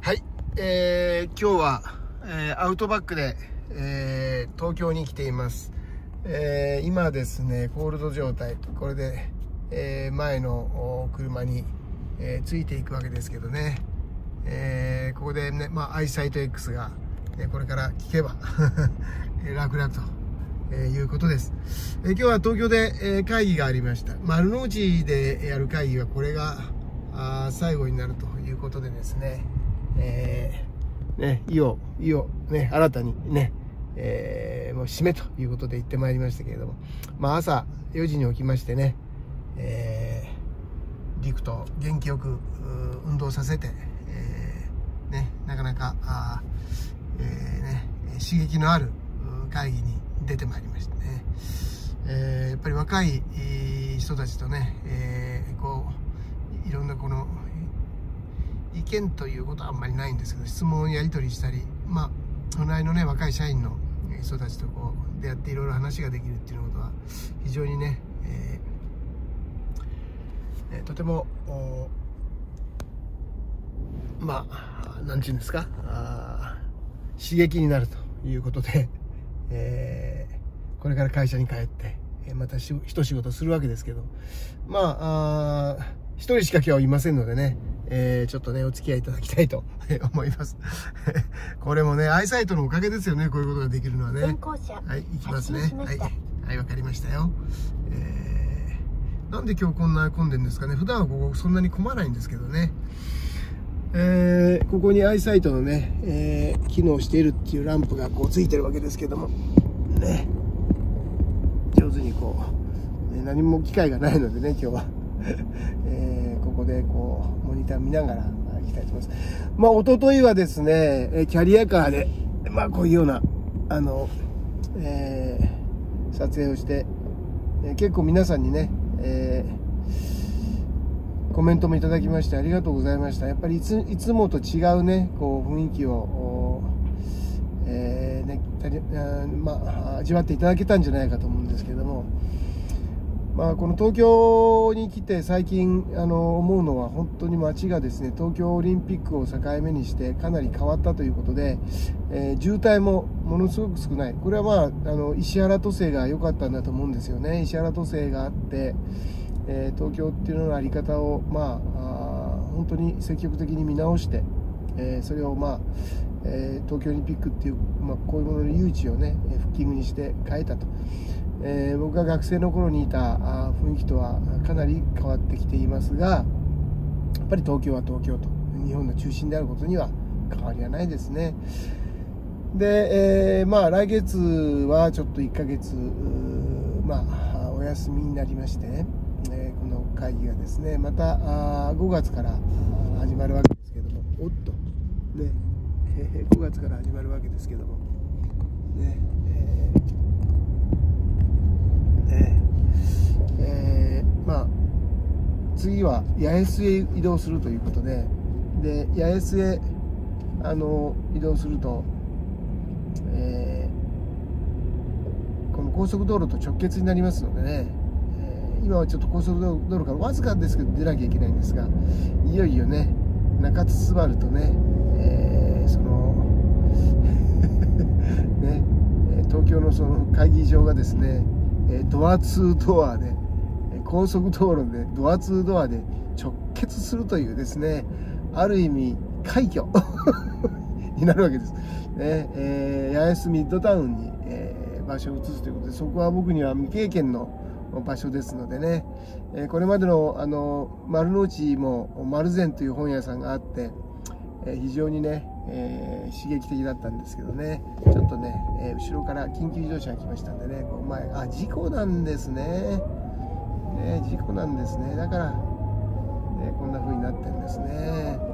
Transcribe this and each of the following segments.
はい、えー、今日は、えーアウトバックで、えー東京に来ています、えー今ですねコールド状態。これで、えー前の車に、えーついていくわけですけどね、えーここでね、まあ、アイサイト X が、ね、これから聞けば 楽々と、えーいうことです、えー今日は東京で、えー会議がありました。丸の内でやる会議はこれがあ最後になるということでですね、えーね、意を、意をね、新たにね、えーもう締めということで行ってまいりましたけれども、まあ朝4時に起きましてね、えー、陸と元気よく運動させて、えーね、なかなか、あえーね、刺激のある会議に出てまいりましたね。えーやっぱり若い人たちとね、えーこういろんなこの意見ということはあんまりないんですけど質問やり取りしたりまあ隣のね若い社員の人たちとこう出会っていろいろ話ができるっていうことは非常にね、えーえーとてもまあなんていうんですか刺激になるということで、えーこれから会社に帰ってまたし一仕事するわけですけどまああー一人しか今日はいませんのでね、えーちょっとねお付き合いいただきたいと 思います これもねアイサイトのおかげですよねこういうことができるのはねはい、行きますね。はい、はい、わかりましたよ。えー、なんで今日こんな混んでんですかね。普段はここそんなに混まないんですけどね。えー、ここにアイサイトのね、えー機能しているっていうランプがこうついてるわけですけども、ね、上手にこう、ね何も機会がないのでね、今日は。えーここでこう、モニター見ながら行きたいと思います。まあ、一昨日はですね、えキャリアカーで、まあ、こういうような、あの、えー撮影をして、えー結構皆さんにね、えーコメントもいただきましてありがとうございましたやっぱりいついつもと違うねこう雰囲気を、えーねたりあまあ、味わっていただけたんじゃないかと思うんですけども、まあ、この東京に来て最近あの思うのは本当に街がですね東京オリンピックを境目にしてかなり変わったということで、えー渋滞もものすごく少ない。これはまああの石原都政が良かったんだと思うんですよね。石原都政があって、えー東京っていうのの在り方をまああ本当に積極的に見直して、えーそれをまあえ東京オリンピックっていう、まあ、こういうものの誘致をねフッキングにして変えたと、えー僕が学生の頃にいた雰囲気とはかなり変わってきていますがやっぱり東京は東京と日本の中心であることには変わりはないですね。で、えーまあ来月はちょっと1ヶ月まあお休みになりましてね、えーこの会議がですねまたあ5月から始まるわけですけどもおっとねえ5月から始まるわけですけどもねえーね。えーまあ次は八重洲へ移動するということでで八重洲へあの移動すると、えーこの高速道路と直結になりますのでね、えー今はちょっと高速道路からわずかですけど出なきゃいけないんですがいよいよね中津原とね、えーその ね東京のその会議場がですね、えドア2ドアでえ高速道路でドア2ドアで直結するというですねある意味快挙 になるわけです、ねえー八重洲ミッドタウンに、えー場所を移すということでそこは僕には未経験の場所ですのでね、えーこれまでのあの丸の内も丸善という本屋さんがあって、え非常にね、えー刺激的だったんですけどね。ちょっとね、えー後ろから緊急自動車が来ましたんでね。こう前あ事故なんですね。ね事故なんですね。だから、ね、こんな風になってるんですね、えー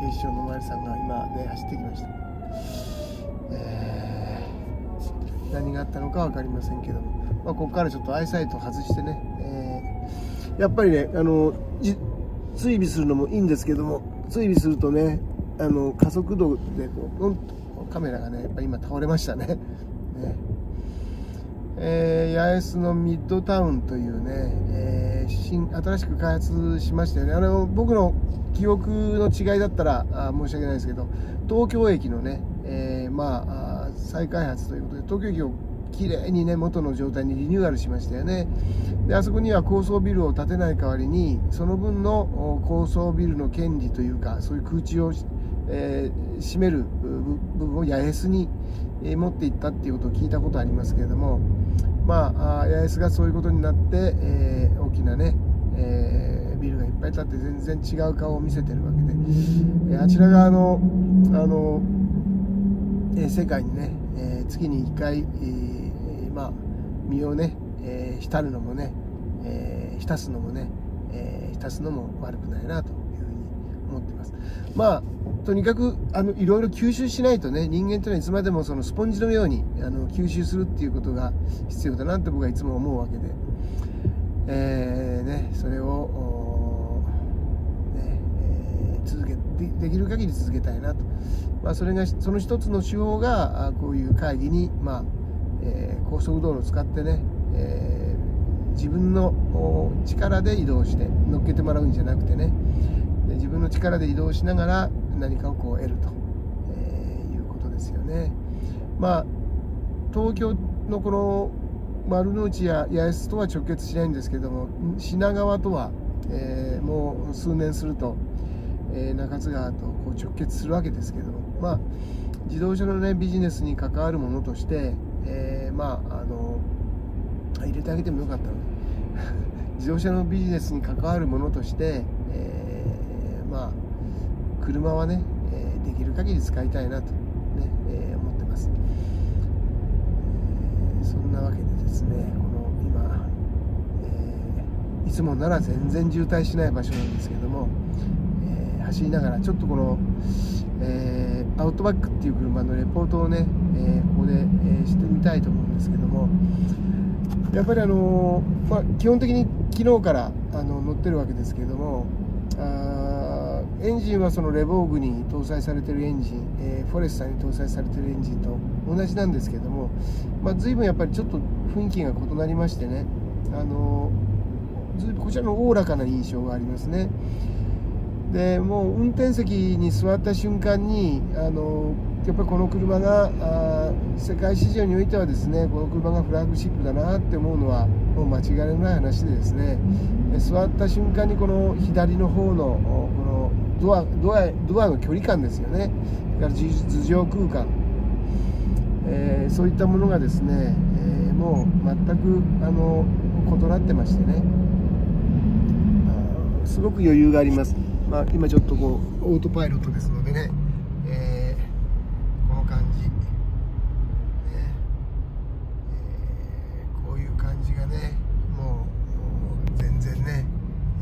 警視庁のおまわりさんが今ね走ってきました、えー何があったのか分かりませんけども、まあ、ここからちょっとアイサイト外してね、えーやっぱりねあの追尾するのもいいんですけども追尾するとねあの加速度でこううんとカメラがねやっぱ今倒れましたね。ね。えー八重洲のミッドタウンというね、えー、新新しく開発しましたよね。あの僕の記憶の違いだったらあ申し訳ないですけど東京駅のね、えー、まあ再開発ということで東京駅をきれいにね元の状態にリニューアルしましたよね。であそこには高層ビルを建てない代わりにその分の高層ビルの権利というかそういう空地を、えー、占める部分を八重洲に持っていったっていうことを聞いたことありますけれどもまあ八重洲がそういうことになって、えー、大きなね、えー、ビルがいっぱい建って全然違う顔を見せてるわけで、えー、あちら側のあの、え、世界にね、え、月に1回、えー、まあ身をね、えー、浸るのもね、えー、浸すのもね、えー、浸すのも悪くないなというふうに思ってます。まあとにかくあのいろいろ吸収しないとね人間というのはいつまでもそのスポンジのようにあの吸収するっていうことが必要だなって僕はいつも思うわけで、えー、ね、それを、ねえー、続けできる限り続けたいなと、まあ、それがその一つの手法がこういう会議に、まあえー、高速道路を使ってね、え自分の力で移動して乗っけてもらうんじゃなくてね自分の力で移動しながら何かをこう得ると、えー、いうことですよね。まあ東京のこの丸の内や八重洲とは直結しないんですけども品川とは、えー、もう数年すると、えー、中津川とこう直結するわけですけどもまあ自動車のねビジネスに関わるものとして、え、まああの入れてあげてもよかったので。自動車のビジネスに関わるものとして、えー、まあ車はね、え、できる限り使いたいなと、ねえー、思ってます、えー、そんなわけでですねこの今、えいつもなら全然渋滞しない場所なんですけども、え走りながらちょっとこの、えアウトバックっていう車のレポートをね、えここで、えしてみたいと思うんですけどもやっぱりあのまあ、基本的に昨日からあの乗ってるわけですけどもあエンジンはそのレボーグに搭載されてるエンジン、えー、フォレスターに搭載されてるエンジンと同じなんですけども、まあ、随分やっぱりちょっと雰囲気が異なりましてね、あのずこちらのおおらかな印象がありますね。でもう運転席に座った瞬間にあのやっぱりこの車があ世界市場においてはですねこの車がフラッグシップだなって思うのはもう間違いのない話でですね。座った瞬間にこの左の方のこのドアドアドアの距離感ですよね。から頭上空間、えー、そういったものがですね、えー、もう全くあの異なってましてね。すごく余裕があります、まあ、今ちょっとこうオートパイロットですのでね、えー、この感じ、ねえー、こういう感じがねもう全然ね、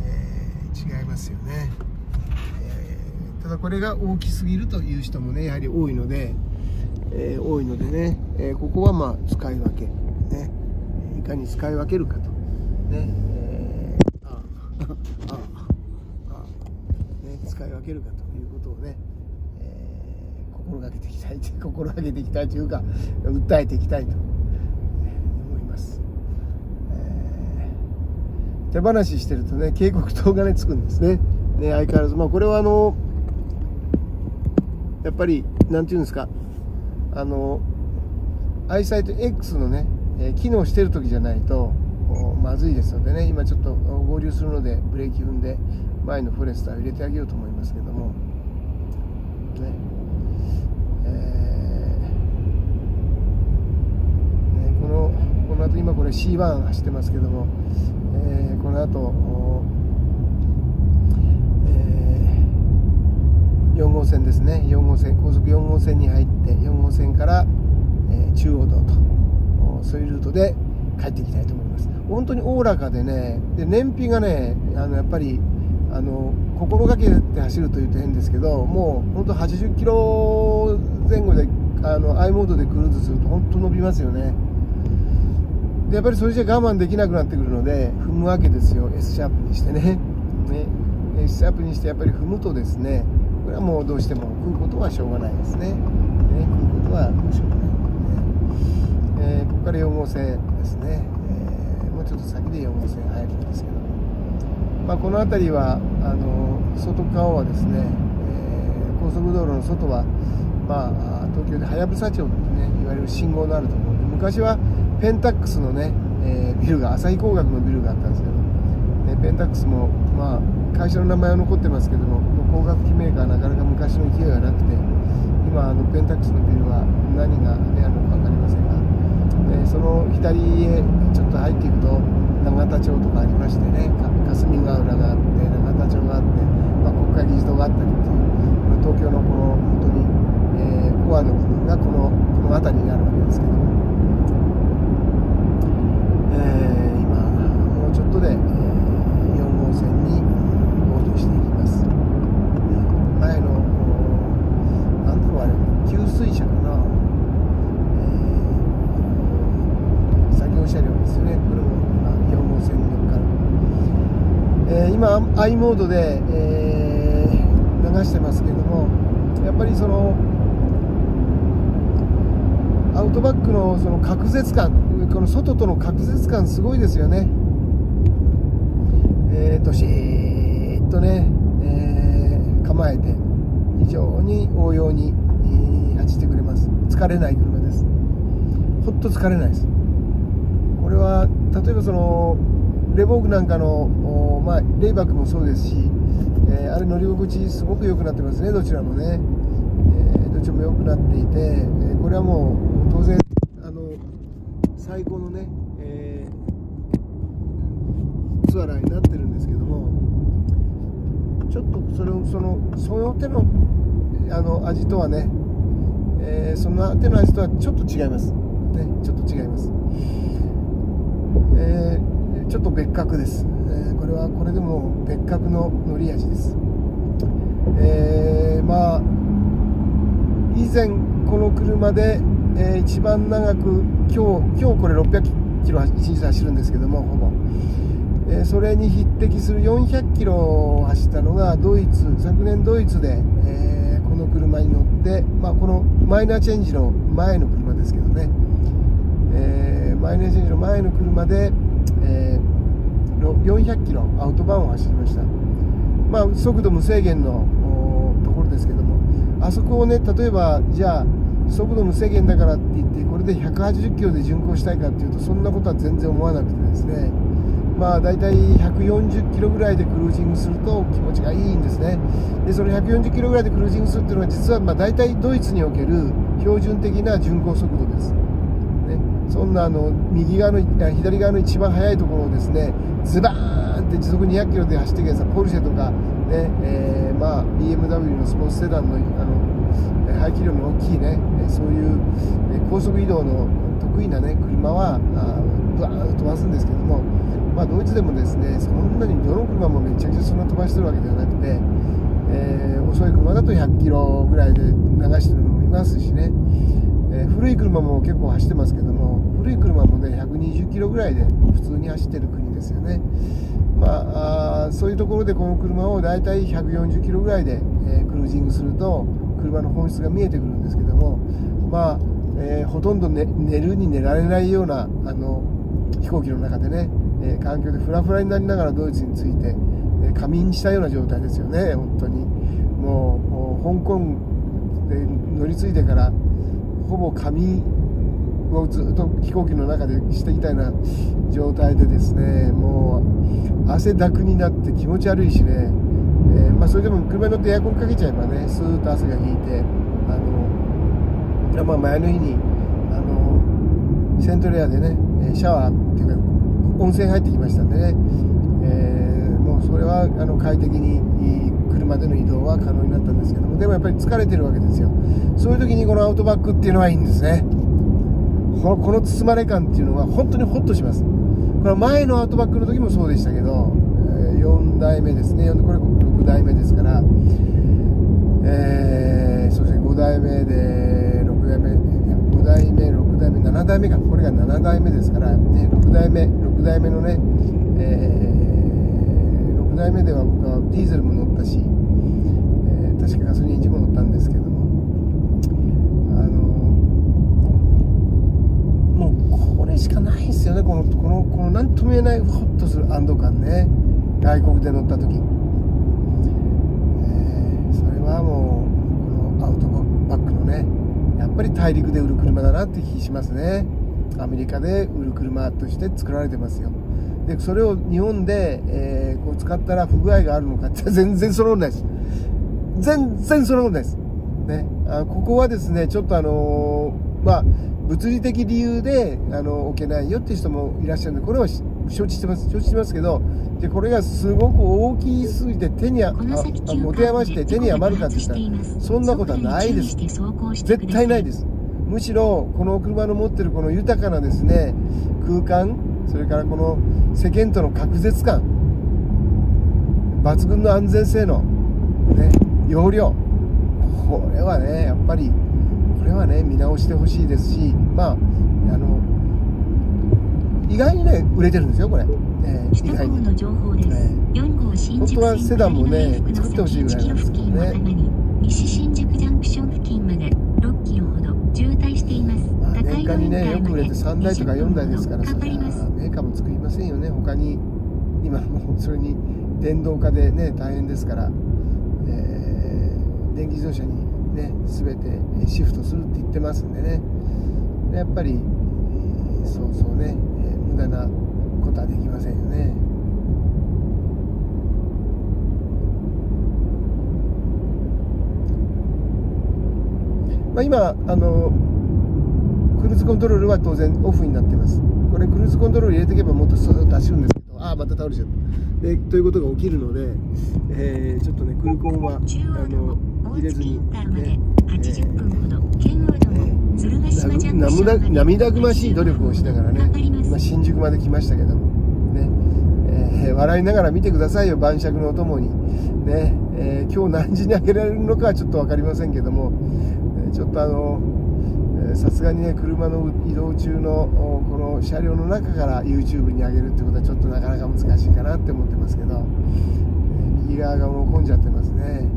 えー、違いますよねただこれが大きすぎるという人もねやはり多いので、えー、多いのでね、えー、ここはまあ使い分けねいかに使い分けるかとね、えー、ああああね使い分けるかということをね、え、心がけていきたい 心がけていきたいというか訴えていきたいと思います、手放ししてるとね警告灯がねつくんですね。ね相変わらず。まあこれはあのやっぱり何て言うんですかあのアイサイト X のね、え機能してる時じゃないとまずいですのでね今ちょっと合流するのでブレーキ踏んで前のフォレスターを入れてあげようと思いますけどもね。えー、ねこのこの後今これ C1 走ってますけども、えー、この後4号線ですね。4号線高速4号線に入って4号線から、え、中央道とそういうルートで帰っていきたいと思います。本当におおらかでねで燃費がねあのやっぱりあの心がけて走るというと変ですけどもう本当80キロ前後であの i モードでクルーズすると本当伸びますよね。でやっぱりそれじゃ我慢できなくなってくるので踏むわけですよ。S シャープにしてね。ね。S シャープにしてやっぱり踏むとですねこれはもうどうしても食うことはしょうがないですね。ね食うことはしょうがない。ので、えー、ここから4号線ですね、えー、もうちょっと先で4号線入るんですけど。まあ、この辺りはあの外側はですね、えー、高速道路の外は、まあ、東京ではやぶさ町ってねいわゆる信号のあるところで昔はペンタックスのね、え、ビルが朝日工学のビルがあったんですけど、ね、ペンタックスも、まあ、会社の名前は残ってますけども光学機メーカーなかなか昔の勢いがなくて今あのペンタックスのビルは何が、ね、あるのか分かりませんが、え、その左へちょっと入っていくと永田町とかありましてね霞ヶ浦があって永田町があって、まあ、国会議事堂があったりっていう東京のこの本当に、えー、コアの部分がこのこの辺りにあるわけですけども、えー、今もうちょっとで、えー、4号線に合流していきます前の何だろうあれ給水車かな、えー、作業車両ですよねこれも4号線に乗っかる、えー、今ードで、えー、流してますけどもやっぱりそのアウトバックのその隔絶感この外との隔絶感すごいですよね。えー、としーっとね、えー、構えて非常に応用に、えー、走ってくれます。疲れない車です。ほんと疲れないです。これは例えばそのレボーグなんかの、まあ、レイバックもそうですし、えー、あれ乗り心地すごく良くなってますねどちらもね、えー、どちらも良くなっていて、えー、これはもう当然あの最高のね、えー、ツアラーになってるんですけどもちょっとそれをそのその手のあの味とはね、えー、その手の味とはちょっと違います。ねちょっと違います。えー、ちょっと別格です、これはこれでも別格の乗り味です、えー、まあ以前この車で、えー、一番長く今日今日これ600キロ1日走るんですけどもほぼ、えー、それに匹敵する400キロ走ったのがドイツ昨年ドイツで、えー、この車に乗って、まあ、このマイナーチェンジの前の車ですけどね、えー、マイナーチェンジの前の車で、400キロアウトバーンを走りました、まあ、速度無制限のところですけども。あそこをね例えばじゃあ速度無制限だからって言ってこれで180キロで巡航したいかっていうとそんなことは全然思わなくてですね。まあ大体140キロぐらいでクルージングすると気持ちがいいんですね。でその140キロぐらいでクルージングするっていうのは実はまあ大体ドイツにおける標準的な巡航速度です、そんなあの右側の左側の一番速いところをですねズバーンって時速200キロで走ってくるやつはポルシェとかね、えー、まあ BMW のスポーツセダンのあの排気量の大きいねそういう高速移動の得意なね車はブワーンと飛ばすんですけどもまあドイツでもですねそんなにどの車もめちゃくちゃそんな飛ばしてるわけではなくて、えー、遅い車だと100キロぐらいで流してるのもいますしね、えー、古い車も結構走ってますけども古い車もね120キロぐらいで普通に走ってる国ですよね。まあ、そういうところでこの車を大体140キロぐらいで、えー、クルージングすると車の本質が見えてくるんですけども、まあえー、ほとんど、ね、寝るに寝られないようなあの飛行機の中でね、え、環境でフラフラになりながらドイツに着いて、え仮眠したような状態ですよね本当に。もう香港で乗り継いでからほぼ仮眠をずっと飛行機の中でしていたような状態でですねもう汗だくになって気持ち悪いしね、えー、まあ、それでも車に乗ってエアコンかけちゃえばねスーッと汗が引いてあのまあ前の日にあのセントレアでねシャワーっていうか温泉入ってきましたんでね、えー、もうそれはあの快適に車での移動は可能になったんですけどもでもやっぱり疲れてるわけですよ。そういう時にこのアウトバックっていうのはいいんですね。このこの包まれ感っていうのは本当にホッとします。これ前のアウトバックの時もそうでしたけど、え4代目ですね。これ6代目ですから、えー、そして5代目で6代目5代目6代目7代目か。これが7代目ですから、ね、6代目6代目のね、えー、6代目では僕はディーゼルもったし、えー、確かガソリン1も乗ったんですけどもあのもうこれしかないですよねこのこのこの何とも言えないホッとする安堵感ね、外国で乗った時、えー、それはもうこのアウトバックのねやっぱり大陸で売る車だなって気しますね。アメリカで売る車として作られてますよ。でそれを日本で、えー、こう使ったら不具合があるのかって 全然そのことないです。全然そのことないです、ね、あここはですねちょっとあのー、まあ物理的理由であの置けないよっていう人もいらっしゃるんでこれは承知してます。承知してますけどでこれがすごく大きすぎて手にあ持て余して手に余るかって言った。らそんなことはないです。絶対ないです。むしろこの車の持ってるこの豊かなですね空間それからこの世間との隔絶感。抜群の安全性能ね容量。これはねやっぱりこれはね見直してほしいですしまああの意外にね売れてるんですよこれ、えー、意外に、えー、本当はセダンもね作ってほしいぐらいなんですけどね。西新宿ジャンクション付近まで6キロほど渋滞しています、まあ、年間にねよく売れて3台とか4台ですからさカも作りませんよね。他に今もうそれに電動化でね大変ですから、えー、電気自動車にね全てシフトするって言ってますんでね。やっぱりそうそうね、えー、無駄なことはできませんよね。まあ、今あのクルーズコントロールは当然オフになってます。これクルーズコントロール入れていけばもっとスーッと走るんですけどああまた倒れちゃった。でということが起きるので、えー、ちょっとねクルコンはあの入れずに、ねえ涙ぐましい努力をしながらね今新宿まで来ましたけどもね、えー、笑いながら見てくださいよ晩酌のお供に。ね、えー、今日何時に開けられるのかはちょっと分かりませんけどもちょっとあのさすがにね車の移動中のこの車両の中から YouTube に上げるってことはちょっとなかなか難しいかなって思ってますけど右側がもう混んじゃってますねでね。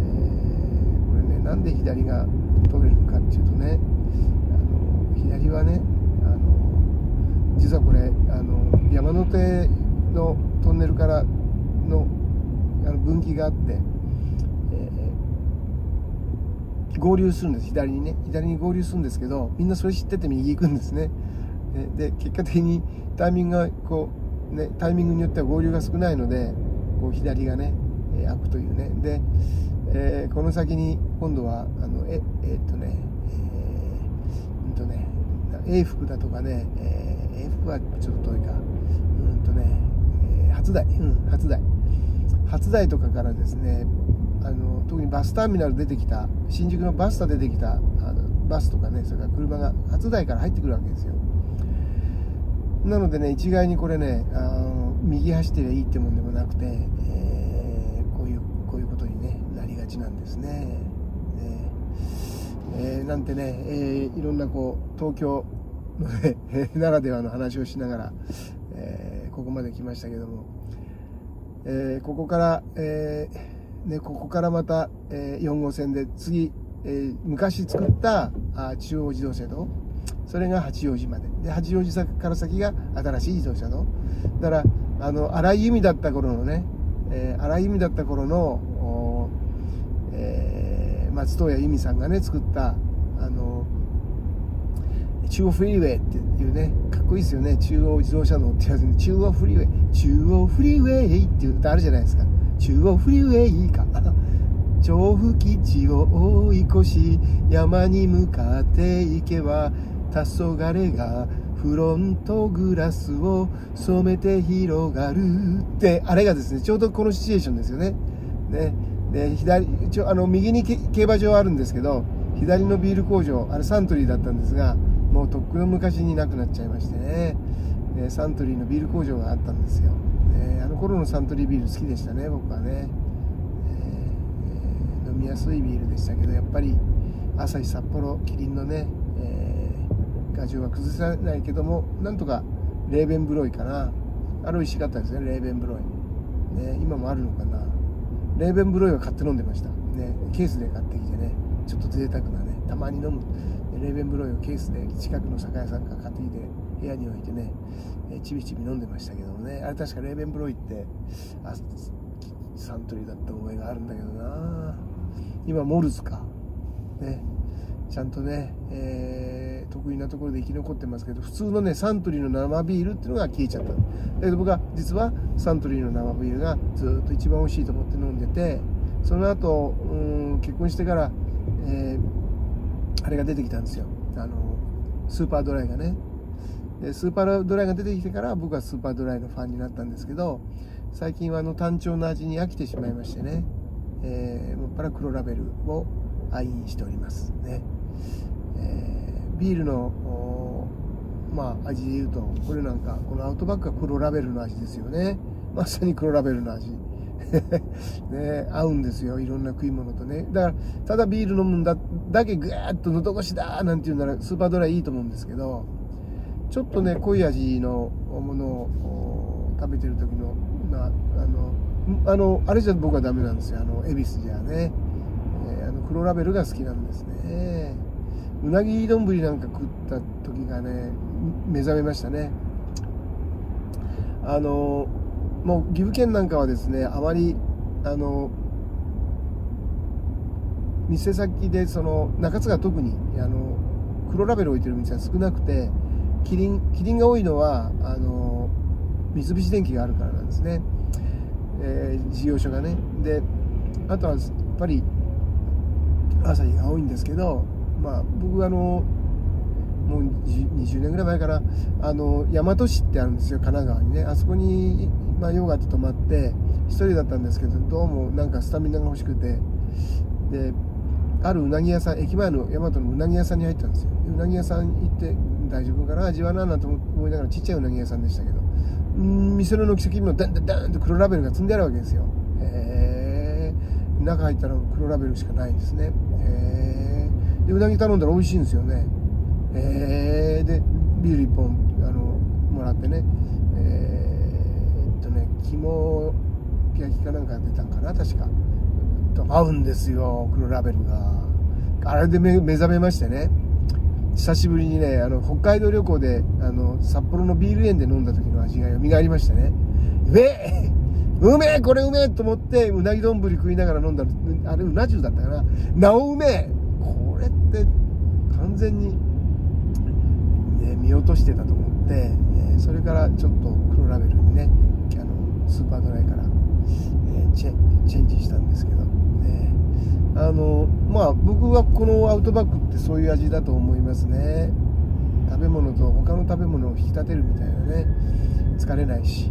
え、これねなんで左が通れるかっていうとねあの左はねあの実はこれあの山手のトンネルからのあの分岐があって、えー、合流するんです。左にね。左に合流するんですけどみんなそれ知ってて右行くんですね。で結果的にタイミングがこうねタイミングによっては合流が少ないのでこう左がね開くというね。でえー、この先に今度はあのええ、っとねえー、っとね永福だとかね、えー、永福はちょっと遠いかうんとね、えー、初台うん初台初台とかからですねあの特にバスターミナル出てきた新宿のバスタ出てきたあのバスとかねそれから車が初台から入ってくるわけですよ。なのでね一概にこれねあの右走ってりゃいいってもんでもなくて、えーちなんですね。ね。えー、なんてね、えー、いろんなこう東京のね ならではの話をしながら、えー、ここまで来ましたけども、えここから、えね、ここからまた、え4号線で次、え昔作ったあ中央自動車道。それが八王子まで。で八王子から先が新しい自動車道。だからあの荒井由実だった頃のね、えー、荒井由実だった頃のえー、松任谷由実さんがね作ったあの中央フリーウェイっていうねかっこいいですよね。中央自動車道ってやつに中央フリーウェイ。中央フリーウェイっていう歌あるじゃないですか。中央フリーウェイか。調布基地を追い越し山に向かって行けば黄昏がフロントグラスを染めて広がるってあれがですねちょうどこのシチュエーションですよね。ね。で左一応あの右に競馬場あるんですけど左のビール工場あれサントリーだったんですがもうとっくの昔になくなっちゃいましてね。でサントリーのビール工場があったんですよ。であの頃のサントリービール好きでしたね僕はね、えー、飲みやすいビールでしたけどやっぱり朝日札幌キリンのね、えー、牙城は崩さないけどもなんとかレーベンブロイかな。あれ美味しかったですねレーベンブロイ、ね、今もあるのかな。レーベンブロイは買って飲んでました。ね、ケースで買ってきてね、ちょっと贅沢なね、たまに飲む。レーベンブロイをケースで近くの酒屋さんから買ってきて部屋に置いてね、えちびちび飲んでましたけどもね。あれ確かレーベンブロイってあサントリーだった覚えがあるんだけどな。今モルズか。ね。ちゃんとね、えー、得意なところで生き残ってますけど普通のねサントリーの生ビールっていうのが消えちゃった。だけど僕は実はサントリーの生ビールがずっと一番美味しいと思って飲んでてその後うん結婚してから、えー、あれが出てきたんですよ。あのスーパードライがね。でスーパードライが出てきてから僕はスーパードライのファンになったんですけど最近はあの単調な味に飽きてしまいましてね、えー、もっぱら黒ラベルを愛飲しておりますね、えー、ビールのまあ味で言うとこれなんかこのアウトバックは黒ラベルの味ですよね。まさに黒ラベルの味。ね、合うんですよ。いろんな食い物とね。だからただビール飲むんだだけぐーっと喉越しだなんて言うならスーパードライいいと思うんですけどちょっとね濃い味のものを食べてる時のなあのあのあれじゃ僕はダメなんですよ。あの恵比寿じゃね、えー、あの黒ラベルが好きなんですね。うなぎ丼なんか食った時がね目覚めましたね。あのもう岐阜県なんかはですねあまりあの店先でその中津が特にあの黒ラベル置いてる店は少なくてキリンキリンが多いのはあの三菱電機があるからなんですね、えー、事業所がね。であとはやっぱり朝日が多いんですけどまあ僕あのもう20年ぐらい前からあの大和市ってあるんですよ。神奈川にね。あそこに、まあ、用があって泊まって1人だったんですけどどうもなんかスタミナが欲しくて。であるうなぎ屋さん駅前の大和のうなぎ屋さんに入ったんですよ。うなぎ屋さん行って大丈夫かな？味はななんて思いながらちっちゃいうなぎ屋さんでしたけど。うん店の軒先にもダンダンダンと黒ラベルが積んであるわけですよ。へえ中入ったら黒ラベルしかないですね。へえでうなぎ頼んだら美味しいんですよね。え、でビール1本あのもらってね。えー、っとね肝焼きかなんか出たんかな？確か。と合うんですよ黒ラベルが。あれで目覚めましてね。久しぶりにねあの北海道旅行であの札幌のビール園で飲んだ時の味が蘇りましてね。うめえ！うめえ！これうめえ！と思ってうなぎ丼食いながら飲んだあれうな重だったかな。なおうめえ！これって完全にね見落としてたと思って、え、それからちょっと黒ラベルにねあのスーパードライから、え、チェチェンジしたんですけど、あのまあ僕はこのアウトバックってそういう味だと思いますね。食べ物と他の食べ物を引き立てるみたいなね。疲れないし、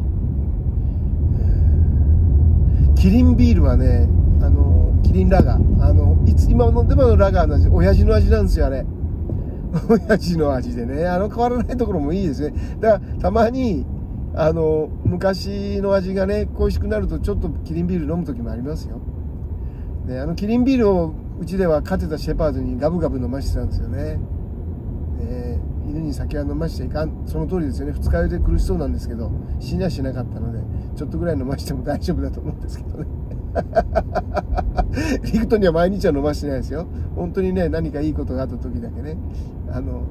キリンビールはねあのキリンラガー。あのいつ今飲んでもラガーの味親父の味なんですよあれ。親父の味でね、あの変わらないところもいいですね。だから、たまに、あの、昔の味がね、恋しくなるとちょっとキリンビール飲む時もありますよ。で、あのキリンビールをうちでは飼ってたシェパードにガブガブ飲ましてたんですよね。で犬に酒は飲ましちゃいかん。その通りですよね。二日酔いで苦しそうなんですけど、死にはしなかったので、ちょっとぐらい飲ましても大丈夫だと思うんですけどね。リクトンには毎日は飲ましてないですよ。本当にね、何かいいことがあった時だけね。あの、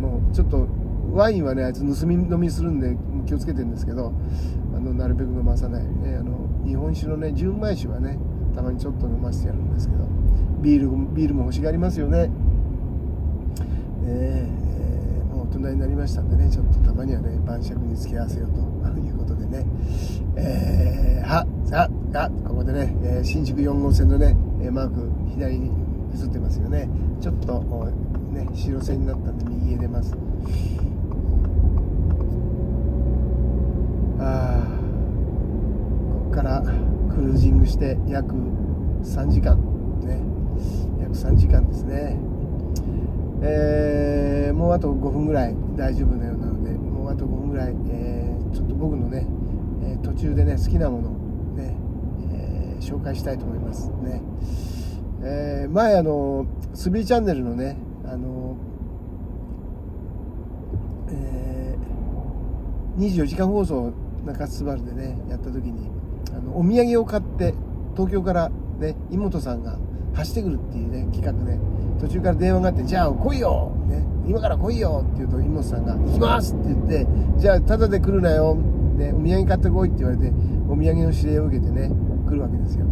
もうちょっと、ワインはね、あいつ盗み飲みするんで気をつけてるんですけど、あの、なるべく飲まさないね。あの、日本酒のね、純米酒はね、たまにちょっと飲ませてやるんですけど、ビール、ビールも欲しがりますよね。えー、もう大人になりましたんでね、ちょっとたまにはね、晩酌に付き合わせようと いうことでね、えー、は、さあ、ここでね、えー、新宿4号線のね、マーク、左に映ってますよね。ちょっと、ね、白線になったんで右へ出ます。あここからクルージングして約3時間、ね、約3時間ですね。えー、もうあと5分ぐらい大丈夫なようなので、もうあと5分ぐらい、えー、ちょっと僕のね、え途中でね、好きなものね、えー、紹介したいと思いますね。えー、前あの、スビーチャンネルのね、あの、えー、24時間放送中津原でね、やった時に、あの、お土産を買って、東京からね、妹さんが走ってくるっていうね企画で途中から電話があって「じゃあ来いよ!」ね「今から来いよ!」って言うと妹さんが「行きます!」って言って「じゃあタダで来るなよ!」ね、お土産買ってこいって言われてお土産の指令を受けてね来るわけですよ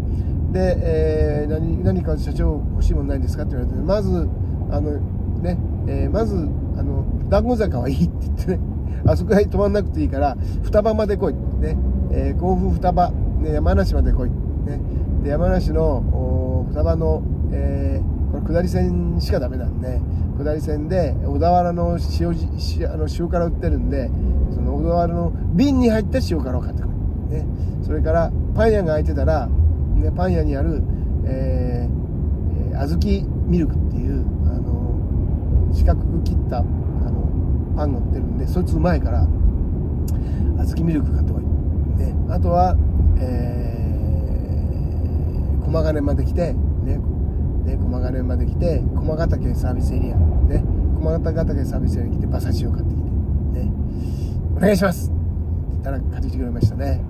で、えー、何何か社長欲しいものないですかって言われてまずあのね、えー、まずあの団子坂はいいって言ってねあそこへ泊まんなくていいから双葉まで来いってね、えー、甲府双葉、ね、山梨まで来い、ね、で山梨の双葉の、えー、これ下り線しかダメなんで下り線で小田原の塩あの塩辛売ってるんでその小田原の瓶に入った塩辛を買ってくる、ね、それからパン屋が開いてたら、ね、パン屋にある、えー、小豆ミルクっていうあの四角く切ったあのパンが売ってるんでそいつうまいから小豆ミルク買ってこい、ね、あとは、えー、駒ヶ根まで来てねね、駒ヶ根まで来て駒ヶ岳サービスエリア、ね、駒ヶ岳サービスエリアに来て馬刺しを買ってきて、ね、お願いします。って言ったら買ってきてくれましたね、ね。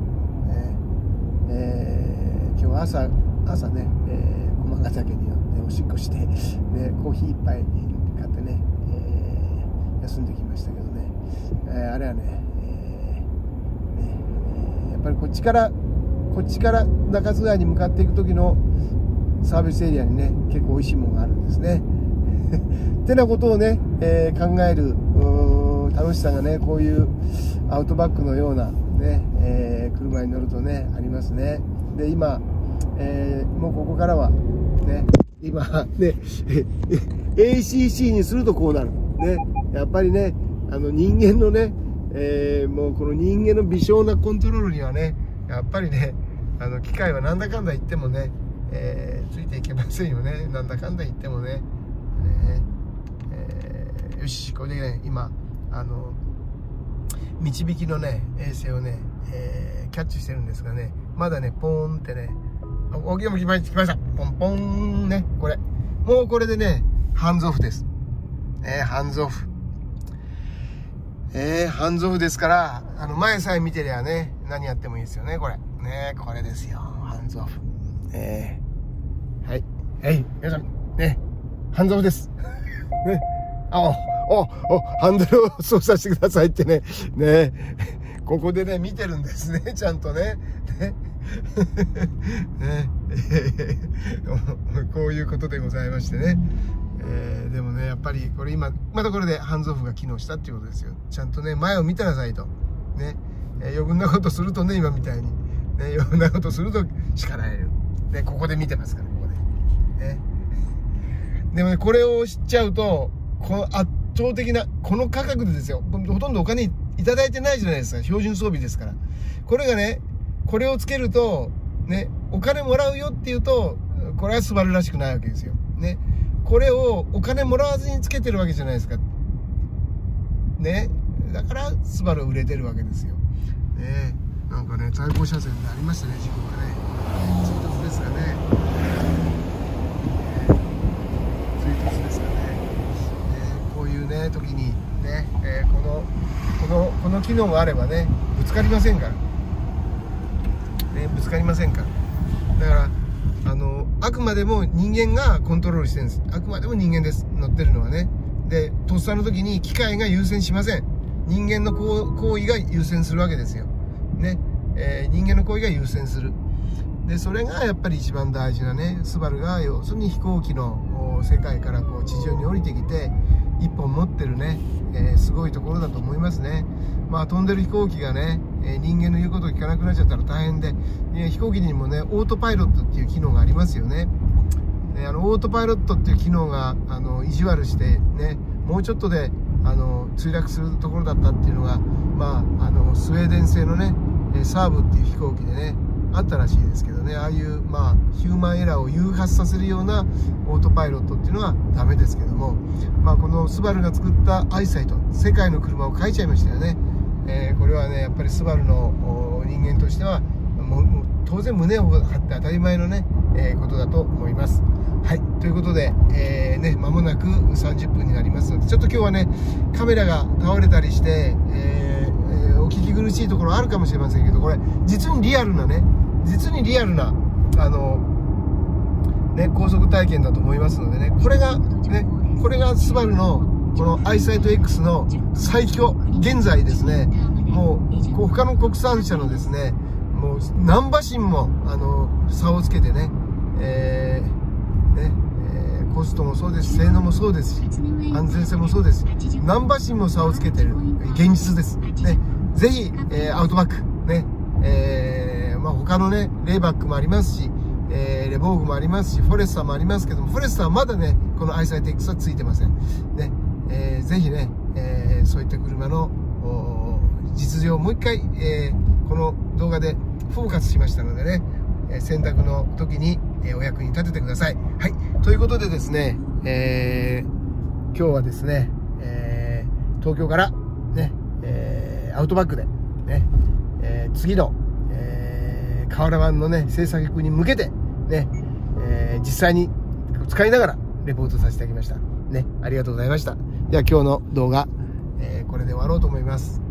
えー、今日朝朝ね、えー、駒ヶ岳によっておしっこして、ね、コーヒー一杯買ってね、えー、休んできましたけどね、えー、あれはね,、えー、ねやっぱりこっちからこっちから中津川に向かっていく時のサービスエリアにね結構美味しいものがあるんですね。ってなことをね、えー、考える楽しさがねこういうアウトバックのようなね、えー、車に乗るとねありますね。で今、えー、もうここからはね今ね ACC にするとこうなる。ねやっぱりねあの人間のね、えー、もうこの人間の微小なコントロールにはねやっぱりねあの機械はなんだかんだ言ってもねえー、ついていけませんよね。なんだかんだ言ってもね。ね、えー、よしこれでね今あの導きのね衛星をね、えー、キャッチしてるんですがねまだねポーンってね大きなも来ましたポンポンねこれもうこれでねハンズオフですねハンズオフえー、ハンズオフですからあの前さえ見てりゃね何やってもいいですよねこれねこれですよハンズオフえー、はい。はい。皆さん、ね、ハンズオフです。ね。あ、お、お、ハンドルを操作してくださいってね。ね。ここでね、見てるんですね。ちゃんとね。ね。ね。こういうことでございましてね。えー、でもね、やっぱりこれ今、またこれでハンズオフが機能したっていうことですよ。ちゃんとね、前を見てなさいと。ね。えー、余分なことするとね、今みたいに。ね、余分なことすると叱られる。ね、ここで見てますから、ここで。ね。でもね、これを知っちゃうと、この圧倒的な、この価格でですよ。ほとんどお金いただいてないじゃないですか。標準装備ですから。これがね、これをつけると、ね、お金もらうよっていうと、これはスバルらしくないわけですよ。ね。これをお金もらわずにつけてるわけじゃないですか。ね。だから、スバル売れてるわけですよ。ね。なんかね、対向車線でありましたね、事故がね。追突ですかね。追突ですかね。えこういうね、時にね、えー、この、この、この機能があればね、ぶつかりませんから。ね、ぶつかりませんから。だから、あの、あくまでも人間がコントロールしてるんです。あくまでも人間です。乗ってるのはね。で、とっさの時に機械が優先しません。人間の行為が優先するわけですよ。えー、人間の行為が優先する。でそれがやっぱり一番大事なねスバルが要するに飛行機の世界からこう地上に降りてきて一本持ってるね、えー、すごいところだと思いますねまあ飛んでる飛行機がね、えー、人間の言うことを聞かなくなっちゃったら大変で飛行機にもねオートパイロットっていう機能がありますよねであのオートパイロットっていう機能があの意地悪してねもうちょっとであの墜落するところだったっていうのがまああのスウェーデン製のねサーブっていう飛行機でねあったらしいですけどねああいうまあヒューマンエラーを誘発させるようなオートパイロットっていうのはダメですけどもまあこのスバルが作ったアイサイト世界の車を変えちゃいましたよね、えー、これはねやっぱりスバルの人間としてはもう当然胸を張って当たり前のね、えー、ことだと思います。はいということで、えー、ね間もなく30分になりますのでちょっと今日はねカメラが倒れたりして、えー、お聞き苦しいところあるかもしれませんけどこれ実にリアルなね実にリアルなあのね、高速体験だと思いますのでね、これが、ね、これがスバルの、このアイサイト X の最強、現在ですね、もう、他の国産車のですね、もう何馬身も、あの、差をつけてね、えー、ね、え、コストもそうですし、性能もそうですし、安全性もそうですし、何馬身も差をつけてる現実です。ね、ぜひ、えー、アウトバック、ね、えー、まあ他のね、レイバックもありますし、えー、レボーグもありますし、フォレスターもありますけども、フォレスターはまだね、このアイサイト X はついてません。ね、えー、ぜひね、えー、そういった車の実情をもう一回、えー、この動画でフォーカスしましたのでね、え選択の時に、えお役に立ててください。はい。ということでですね、えー、今日はですね、えー、東京から、ね、えー、アウトバックで、ね、えー、次の、えー、河原湾のね、制作に向けて、ね、えー、実際に使いながらレポートさせていただきました。ね、ありがとうございました。では今日の動画、えー、これで終わろうと思います。